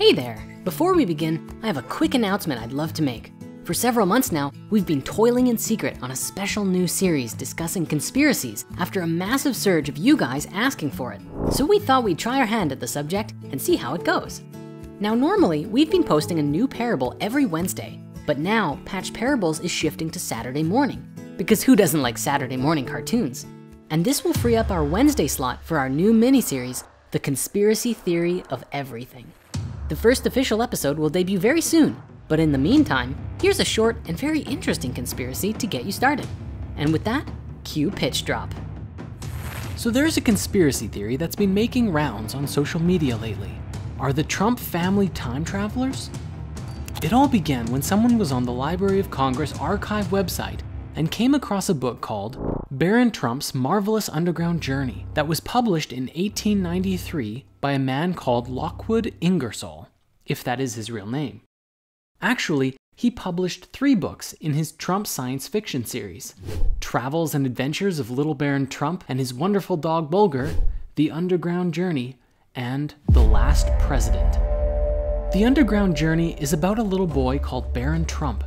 Hey there! Before we begin, I have a quick announcement I'd love to make. For several months now, we've been toiling in secret on a special new series discussing conspiracies after a massive surge of you guys asking for it. So we thought we'd try our hand at the subject and see how it goes. Now, normally we've been posting a new parable every Wednesday, but now Patch Parables is shifting to Saturday morning because who doesn't like Saturday morning cartoons? And this will free up our Wednesday slot for our new mini series, The Conspiracy Theory of Everything. The first official episode will debut very soon, but in the meantime, here's a short and very interesting conspiracy to get you started. And with that, cue pitch drop. So there's a conspiracy theory that's been making rounds on social media lately. Are the Trump family time travelers? It all began when someone was on the Library of Congress archive website and came across a book called Baron Trump's Marvelous Underground Journey that was published in 1893 by a man called Lockwood Ingersoll, if that is his real name. Actually, he published three books in his Trump science fiction series Travels and Adventures of Little Baron Trump and His Wonderful Dog Bulger, The Underground Journey, and The Last President. The Underground Journey is about a little boy called Baron Trump.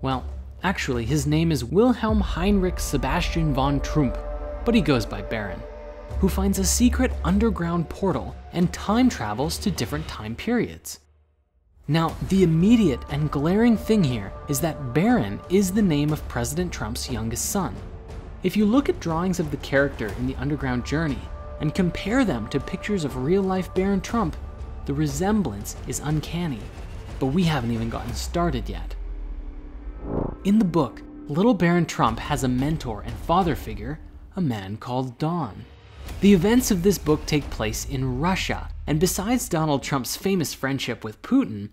Well, actually, his name is Wilhelm Heinrich Sebastian von Trump, but he goes by Baron, who finds a secret underground portal and time travels to different time periods. Now, the immediate and glaring thing here is that Baron is the name of President Trump's youngest son. If you look at drawings of the character in the Underground Journey and compare them to pictures of real life Barron Trump, the resemblance is uncanny, but we haven't even gotten started yet. In the book, little Baron Trump has a mentor and father figure, a man called Don. The events of this book take place in Russia, and besides Donald Trump's famous friendship with Putin,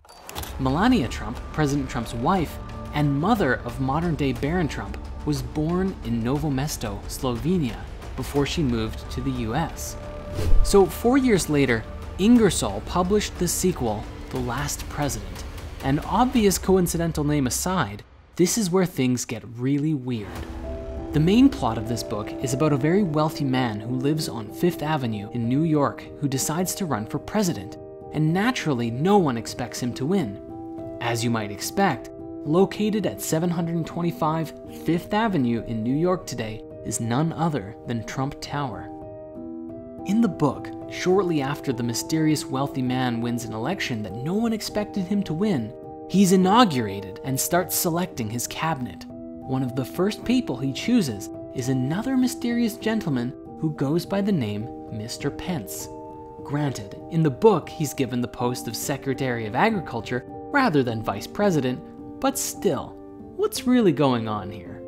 Melania Trump, President Trump's wife and mother of modern day Barron Trump, was born in Novo Mesto, Slovenia, before she moved to the US. So, four years later, Ingersoll published the sequel, The Last President. An obvious coincidental name aside, this is where things get really weird. The main plot of this book is about a very wealthy man who lives on Fifth Avenue in New York who decides to run for president, and naturally, no one expects him to win. As you might expect, located at 725 Fifth Avenue in New York today is none other than Trump Tower. In the book, shortly after the mysterious wealthy man wins an election that no one expected him to win, he's inaugurated and starts selecting his cabinet one of the first people he chooses is another mysterious gentleman who goes by the name Mr. Pence. Granted, in the book, he's given the post of Secretary of Agriculture rather than Vice President, but still, what's really going on here?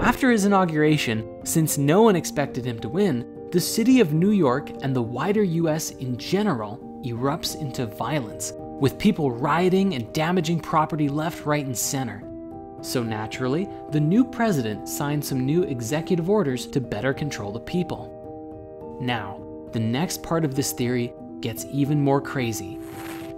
After his inauguration, since no one expected him to win, the city of New York and the wider US in general erupts into violence, with people rioting and damaging property left, right, and center. So naturally, the new president signed some new executive orders to better control the people. Now, the next part of this theory gets even more crazy.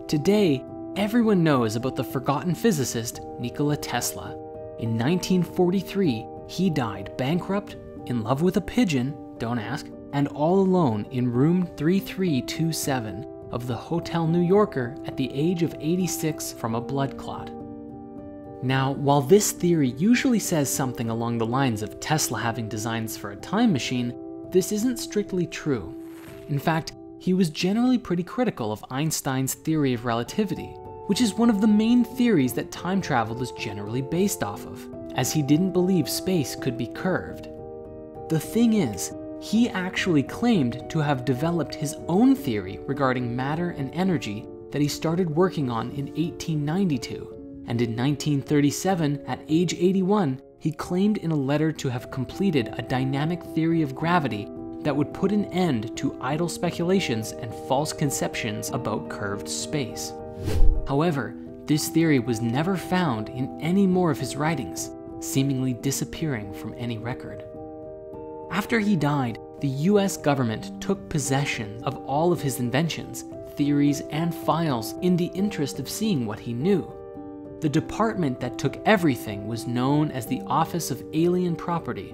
Today, everyone knows about the forgotten physicist Nikola Tesla. In 1943, he died bankrupt, in love with a pigeon, don't ask, and all alone in room 3327 of the Hotel New Yorker at the age of 86 from a blood clot. Now, while this theory usually says something along the lines of Tesla having designs for a time machine, this isn't strictly true. In fact, he was generally pretty critical of Einstein's theory of relativity, which is one of the main theories that time travel is generally based off of, as he didn't believe space could be curved. The thing is, he actually claimed to have developed his own theory regarding matter and energy that he started working on in 1892 and in 1937, at age 81, he claimed in a letter to have completed a dynamic theory of gravity that would put an end to idle speculations and false conceptions about curved space. However, this theory was never found in any more of his writings, seemingly disappearing from any record. After he died, the US government took possession of all of his inventions, theories, and files in the interest of seeing what he knew. The department that took everything was known as the Office of Alien Property,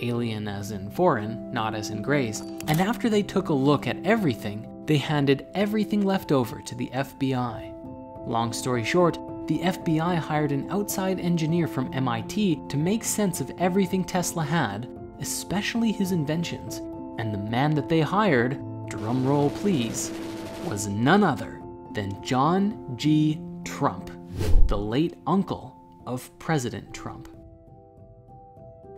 alien as in foreign, not as in Greys, and after they took a look at everything, they handed everything left over to the FBI. Long story short, the FBI hired an outside engineer from MIT to make sense of everything Tesla had, especially his inventions. And the man that they hired, drumroll please, was none other than John G. Trump, the late uncle of President Trump.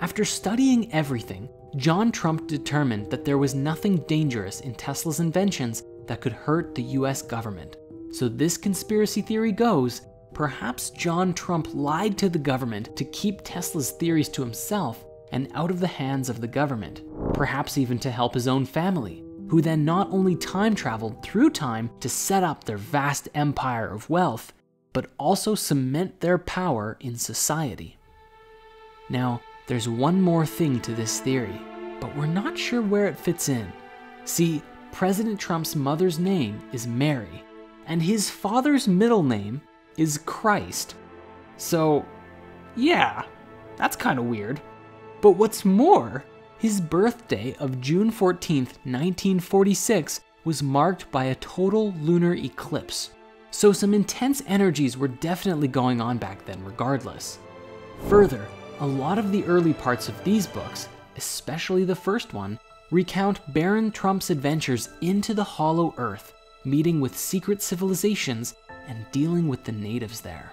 After studying everything, John Trump determined that there was nothing dangerous in Tesla's inventions that could hurt the US government. So this conspiracy theory goes, perhaps John Trump lied to the government to keep Tesla's theories to himself and out of the hands of the government, perhaps even to help his own family, who then not only time traveled through time to set up their vast empire of wealth, but also cement their power in society. Now, there's one more thing to this theory, but we're not sure where it fits in. See, President Trump's mother's name is Mary, and his father's middle name is Christ. So, yeah, that's kind of weird. But what's more, his birthday of June 14th, 1946 was marked by a total lunar eclipse. So some intense energies were definitely going on back then regardless. Further, a lot of the early parts of these books, especially the first one, recount Baron Trump's adventures into the Hollow Earth, meeting with secret civilizations and dealing with the natives there.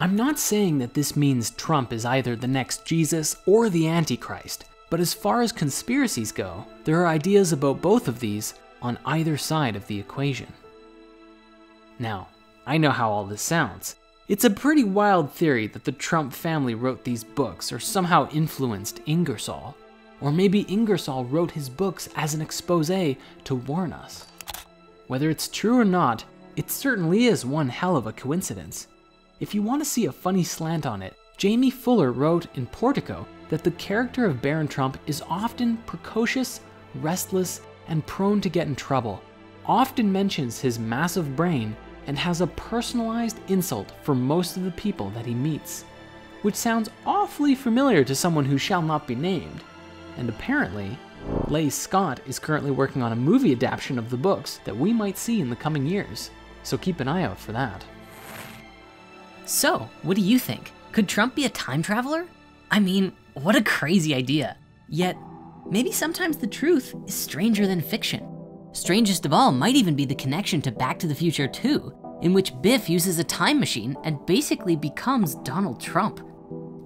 I'm not saying that this means Trump is either the next Jesus or the Antichrist, but as far as conspiracies go, there are ideas about both of these on either side of the equation. Now, I know how all this sounds, it's a pretty wild theory that the Trump family wrote these books or somehow influenced Ingersoll. Or maybe Ingersoll wrote his books as an expose to warn us. Whether it's true or not, it certainly is one hell of a coincidence. If you want to see a funny slant on it, Jamie Fuller wrote in Politico that the character of Baron Trump is often precocious, restless, and prone to get in trouble, often mentions his massive brain and has a personalized insult for most of the people that he meets, which sounds awfully familiar to someone who shall not be named. And apparently, Leigh Scott is currently working on a movie adaptation of the books that we might see in the coming years, so keep an eye out for that. So, what do you think? Could Trump be a time traveler? I mean, what a crazy idea. Yet, maybe sometimes the truth is stranger than fiction. Strangest of all might even be the connection to Back to the Future 2, in which Biff uses a time machine and basically becomes Donald Trump.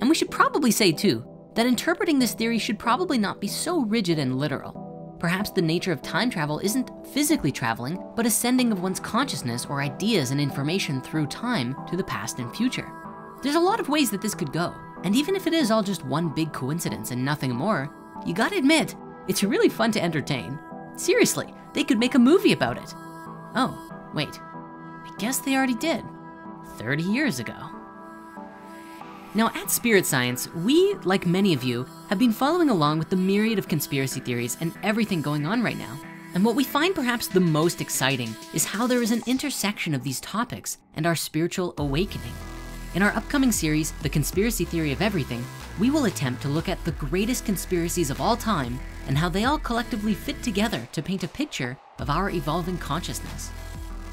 And we should probably say too, that interpreting this theory should probably not be so rigid and literal. Perhaps the nature of time travel isn't physically traveling, but ascending of one's consciousness or ideas and information through time to the past and future. There's a lot of ways that this could go. And even if it is all just one big coincidence and nothing more, you gotta admit, it's really fun to entertain. Seriously, they could make a movie about it. Oh, wait, I guess they already did, 30 years ago. Now at Spirit Science, we, like many of you, have been following along with the myriad of conspiracy theories and everything going on right now. And what we find perhaps the most exciting is how there is an intersection of these topics and our spiritual awakening. In our upcoming series, The Conspiracy Theory of Everything, we will attempt to look at the greatest conspiracies of all time and how they all collectively fit together to paint a picture of our evolving consciousness.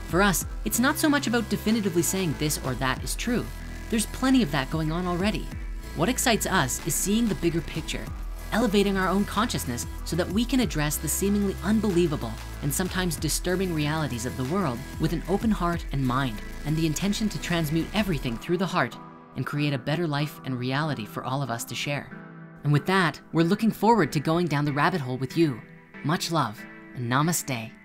For us, it's not so much about definitively saying this or that is true. There's plenty of that going on already. What excites us is seeing the bigger picture, elevating our own consciousness so that we can address the seemingly unbelievable and sometimes disturbing realities of the world with an open heart and mind and the intention to transmute everything through the heart and create a better life and reality for all of us to share. And with that, we're looking forward to going down the rabbit hole with you. Much love and namaste.